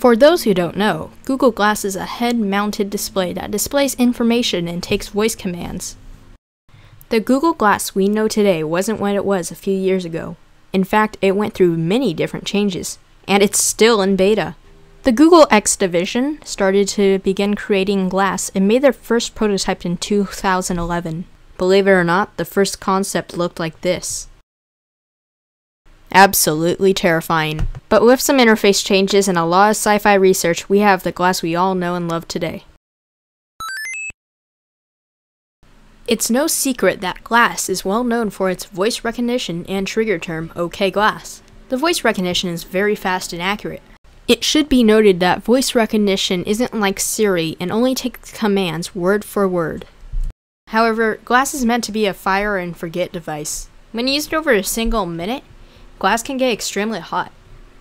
For those who don't know, Google Glass is a head-mounted display that displays information and takes voice commands. The Google Glass we know today wasn't what it was a few years ago. In fact, it went through many different changes, and it's still in beta. The Google X division started to begin creating glass and made their first prototype in 2011. Believe it or not, the first concept looked like this. Absolutely terrifying. But with some interface changes and a lot of sci-fi research, we have the glass we all know and love today. It's no secret that Glass is well known for its voice recognition and trigger term, OK Glass. The voice recognition is very fast and accurate. It should be noted that voice recognition isn't like Siri and only takes commands word for word. However, Glass is meant to be a fire and forget device. When used over a single minute, Glass can get extremely hot.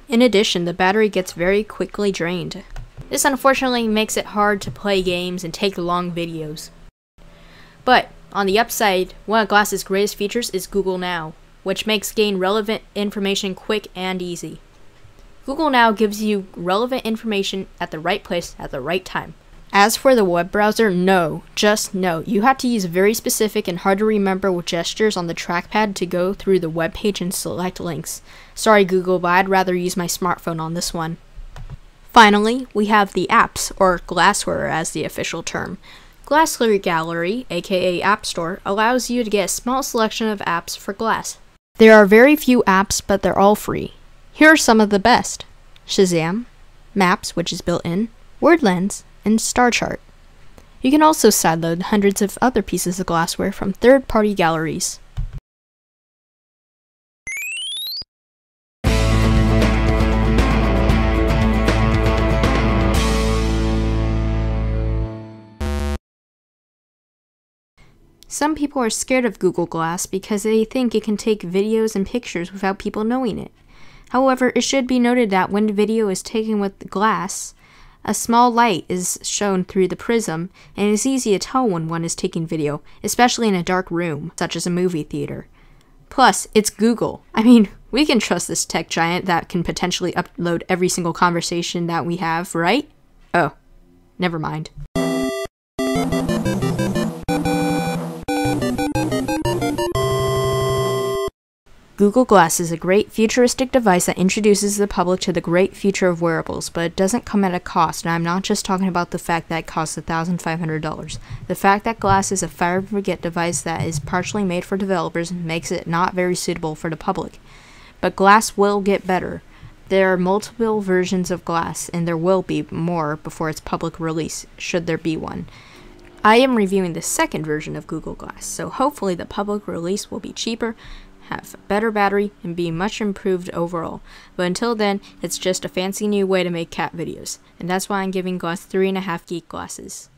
In addition, the battery gets very quickly drained. This unfortunately makes it hard to play games and take long videos. But on the upside, one of Glass's greatest features is Google Now, which makes gain relevant information quick and easy. Google Now gives you relevant information at the right place at the right time. As for the web browser, no, just no. You have to use very specific and hard to remember gestures on the trackpad to go through the web page and select links. Sorry Google, but I'd rather use my smartphone on this one. Finally, we have the apps, or glassware as the official term. Glassware Gallery, aka App Store, allows you to get a small selection of apps for Glass. There are very few apps, but they're all free. Here are some of the best Shazam, Maps, which is built in, WordLens, and star chart. You can also sideload hundreds of other pieces of glassware from third party galleries. Some people are scared of Google Glass because they think it can take videos and pictures without people knowing it. However, it should be noted that when video is taken with glass, a small light is shown through the prism, and it is easy to tell when one is taking video, especially in a dark room, such as a movie theater. Plus, it's Google. I mean, we can trust this tech giant that can potentially upload every single conversation that we have, right? Oh, never mind. Google Glass is a great futuristic device that introduces the public to the great future of wearables, but it doesn't come at a cost, and I'm not just talking about the fact that it costs $1,500. The fact that Glass is a fire and forget device that is partially made for developers makes it not very suitable for the public. But Glass will get better. There are multiple versions of Glass, and there will be more before its public release, should there be one. I am reviewing the second version of Google Glass, so hopefully the public release will be cheaper have better battery, and be much improved overall. But until then, it's just a fancy new way to make cat videos, and that's why I'm giving Glass 3.5 geek glasses.